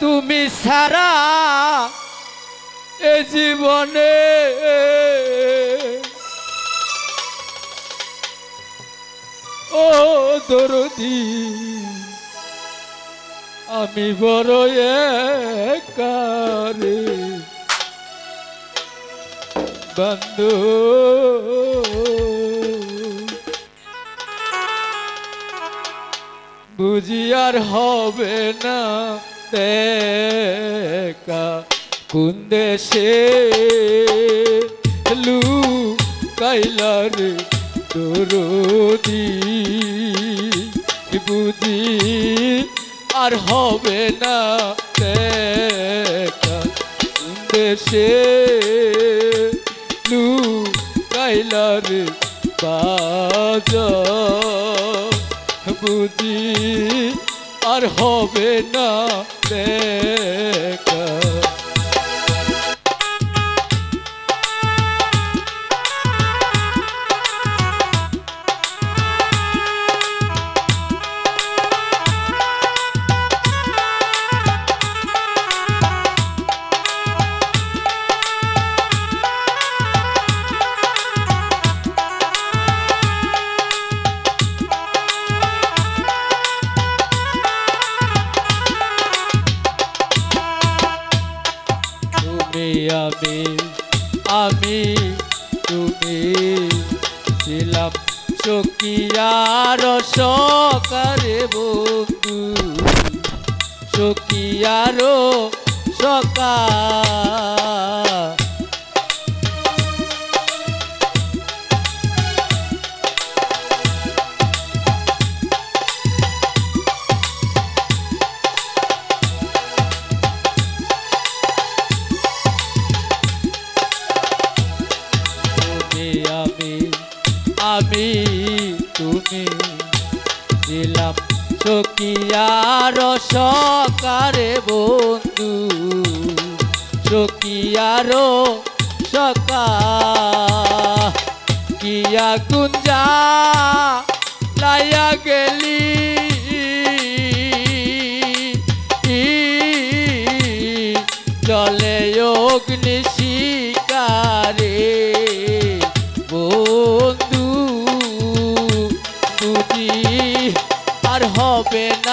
তুমি সারা এ জীবনে। ও দরদি আমি বড় একারে বন্ধু। বুঝি আর হবে না দেখা কোন দেশে লু কাইলার দরদি। বুঝি আর হবে না কোন দেশে লু কাইলার বাজা বুঝি আর হবে না দেখা সকিয়ার সকারে বন্ধু। সকিয়ার সকা তুমি ছিলাম সকিয়ার সকারে বন্ধু। সকিয়ার সকা কিয়া গুঞ্জা লাইয়া গেলি। জলে অগ্নি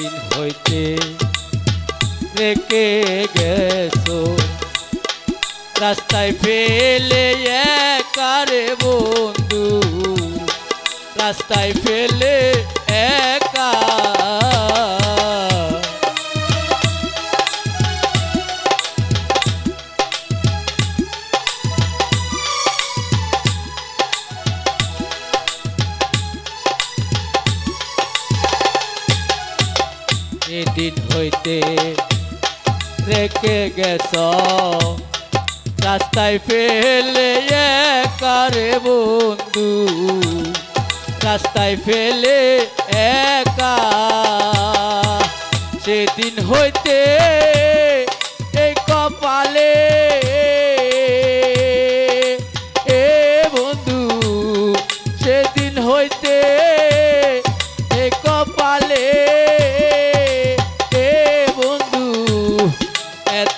দিন হইতে রেখে গেছো। রাস্তায় ফেলে একারে বন্ধু রাস্তায় ফেলে একা এদিন হইতে রেখে গেছ। রাস্তায় ফেলে একারে বন্ধু, রাস্তায় ফেলে একা। সেদিন হইতে এই কপালে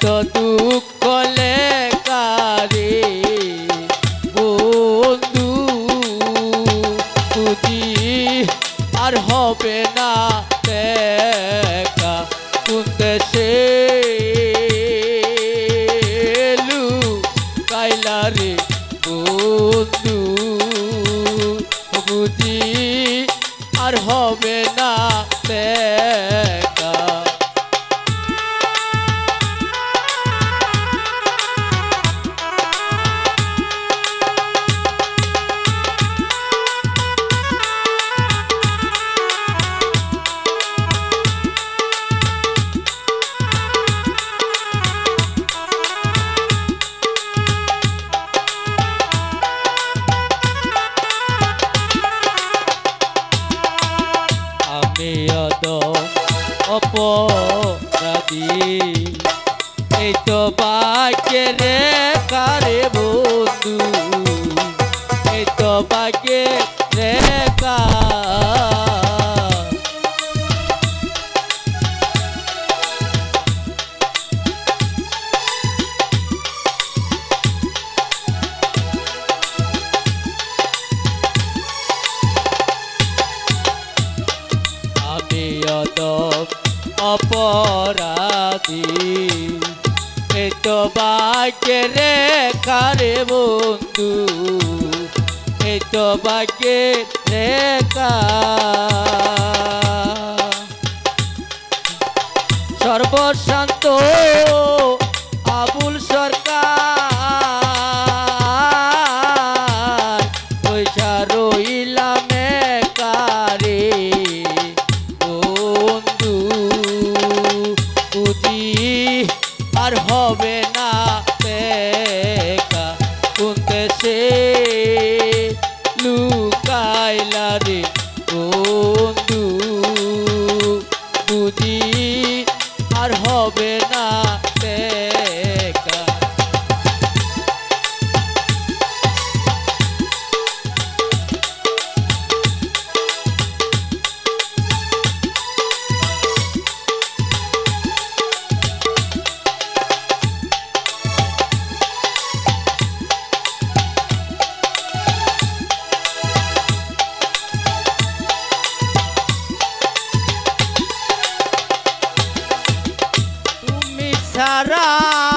এ অপরাধী এই তো বাকে রে কারে বন্ধু এই তো বাকে রে কার সাথী বাক্যে রে কারে বন্ধু। বাক্যে রে সর্বশান্ত পুতি আর হবে না इशारा